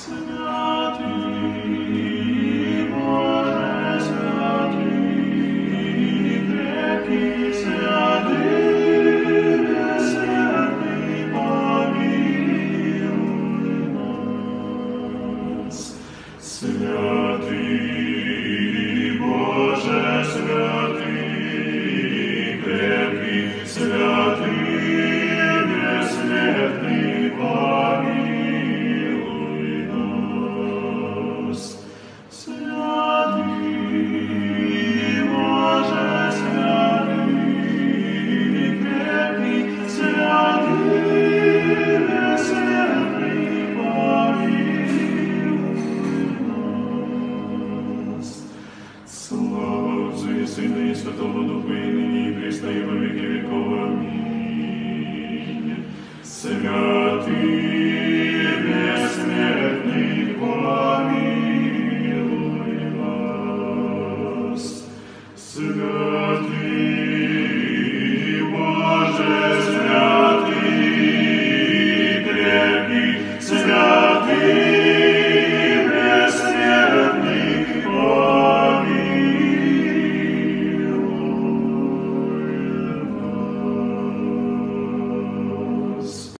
Святий, Сина и Святого Духу, і нині, і пристає во віки вікова. Амінь. Святий безсмертний Боже,